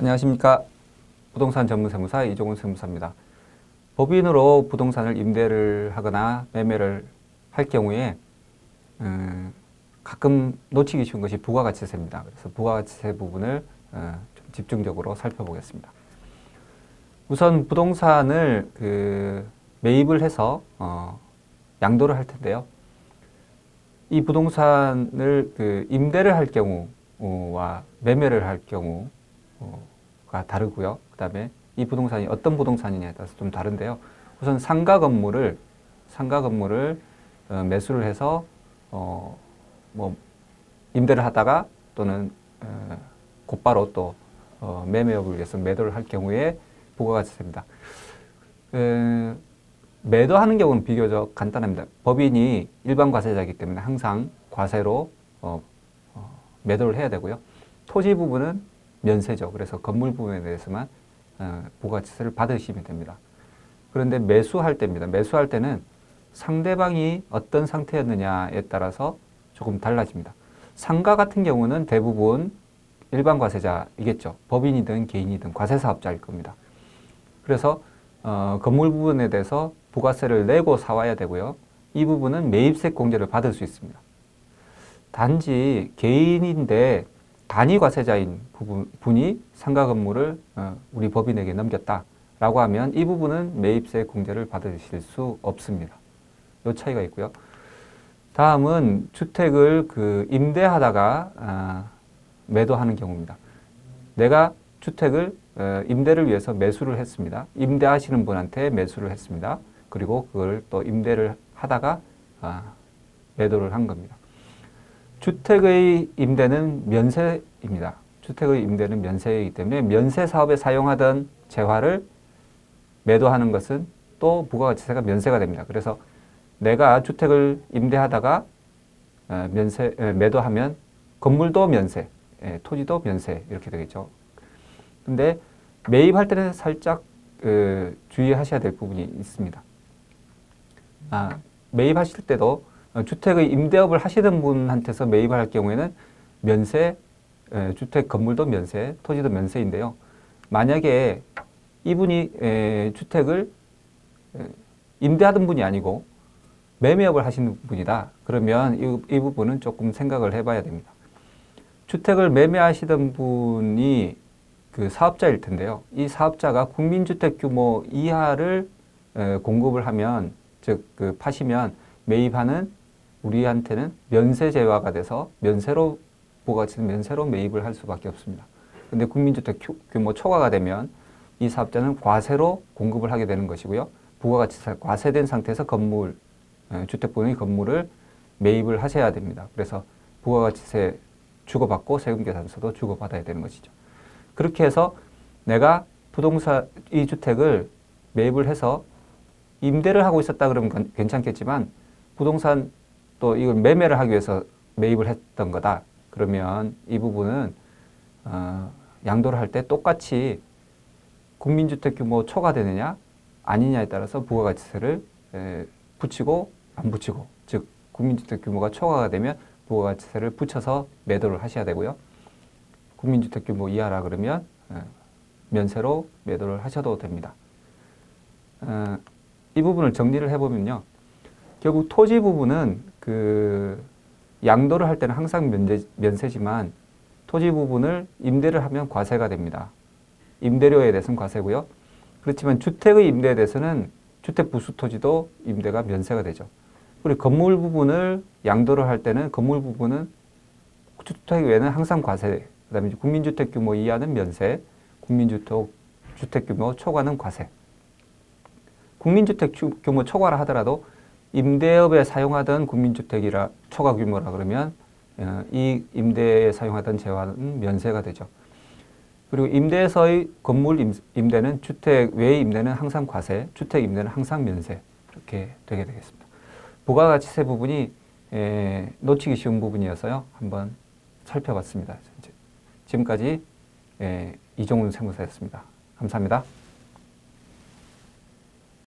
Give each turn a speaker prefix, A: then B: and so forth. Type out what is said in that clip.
A: 안녕하십니까. 부동산 전문 세무사 이종훈 세무사입니다. 법인으로 부동산을 임대를 하거나 매매를 할 경우에 음, 가끔 놓치기 쉬운 것이 부가가치세입니다. 그래서 부가가치세 부분을 어, 좀 집중적으로 살펴보겠습니다. 우선 부동산을 그 매입을 해서 어, 양도를 할 텐데요. 이 부동산을 그 임대를 할 경우와 매매를 할 경우 가 다르고요. 그 다음에 이 부동산이 어떤 부동산이냐에 따라서 좀 다른데요. 우선 상가 건물을 상가 건물을 어, 매수를 해서 어, 뭐 임대를 하다가 또는 어, 곧바로 또 어, 매매업을 위해서 매도를 할 경우에 부가가치세입니다. 에, 매도하는 경우는 비교적 간단합니다. 법인이 일반 과세자이기 때문에 항상 과세로 어, 어, 매도를 해야 되고요. 토지 부분은 면세죠. 그래서 건물 부분에 대해서만 어, 부가가치세를 받으시면 됩니다. 그런데 매수할 때입니다. 매수할 때는 상대방이 어떤 상태였느냐에 따라서 조금 달라집니다. 상가 같은 경우는 대부분 일반 과세자이겠죠. 법인이든 개인이든 과세사업자일 겁니다. 그래서 어, 건물 부분에 대해서 부가세를 내고 사와야 되고요. 이 부분은 매입세 공제를 받을 수 있습니다. 단지 개인인데 단위 과세자인 분이 상가 건물을 어, 우리 법인에게 넘겼다라고 하면 이 부분은 매입세 공제를 받으실 수 없습니다. 이 차이가 있고요. 다음은 주택을 그 임대하다가 아, 매도하는 경우입니다. 내가 주택을 어, 임대를 위해서 매수를 했습니다. 임대하시는 분한테 매수를 했습니다. 그리고 그걸 또 임대를 하다가 아, 매도를 한 겁니다. 주택의 임대는 면세입니다. 주택의 임대는 면세이기 때문에 면세 사업에 사용하던 재화를 매도하는 것은 또 부가가치세가 면세가 됩니다. 그래서 내가 주택을 임대하다가 어, 면세 매도하면 건물도 면세, 토지도 면세 이렇게 되겠죠. 근데 매입할 때는 살짝 그 주의하셔야 될 부분이 있습니다. 아, 매입하실 때도 주택의 임대업을 하시던 분한테서 매입할 경우에는 면세, 에, 주택 건물도 면세, 토지도 면세인데요. 만약에 이분이 에, 주택을 에, 임대하던 분이 아니고 매매업을 하시는 분이다. 그러면 이, 이 부분은 조금 생각을 해봐야 됩니다. 주택을 매매하시던 분이 그 사업자일 텐데요. 이 사업자가 국민주택 규모 이하를 에, 공급을 하면 즉 그 파시면 매입하는 우리한테는 면세 제화가 돼서 면세로 부가가치는 면세로 매입을 할 수밖에 없습니다. 근데 국민주택 규모 초과가 되면 이 사업자는 과세로 공급을 하게 되는 것이고요. 부가가치세 과세된 상태에서 건물 주택분의 건물을 매입을 하셔야 됩니다. 그래서 부가가치세 주고받고 세금계산서도 주고받아야 되는 것이죠. 그렇게 해서 내가 부동산 이 주택을 매입을 해서 임대를 하고 있었다 그러면 괜찮겠지만 부동산 또 이걸 매매를 하기 위해서 매입을 했던 거다. 그러면 이 부분은 어, 양도를 할 때 똑같이 국민주택 규모 초과되느냐 아니냐에 따라서 부가가치세를 에, 붙이고 안 붙이고 즉 국민주택 규모가 초과가 되면 부가가치세를 붙여서 매도를 하셔야 되고요. 국민주택 규모 이하라 그러면 에, 면세로 매도를 하셔도 됩니다. 어, 이 부분을 정리를 해보면요. 결국 토지 부분은 그 양도를 할 때는 항상 면제, 면세지만 토지 부분을 임대를 하면 과세가 됩니다. 임대료에 대해서는 과세고요. 그렇지만 주택의 임대에 대해서는 주택 부수 토지도 임대가 면세가 되죠. 그리고 건물 부분을 양도를 할 때는 건물 부분은 주택 외에는 항상 과세, 그 다음에 국민주택 규모 이하는 면세, 국민주택 주택 규모 초과는 과세. 국민주택 규모 초과라 하더라도 임대업에 사용하던 국민주택이라 초과 규모라 그러면 어, 이 임대에 사용하던 재화는 면세가 되죠. 그리고 임대에서의 건물 임대는 주택 외의 임대는 항상 과세, 주택 임대는 항상 면세 이렇게 되게 되겠습니다. 부가가치세 부분이 에, 놓치기 쉬운 부분이어서요. 한번 살펴봤습니다. 지금까지 에, 이종훈 세무사였습니다. 감사합니다.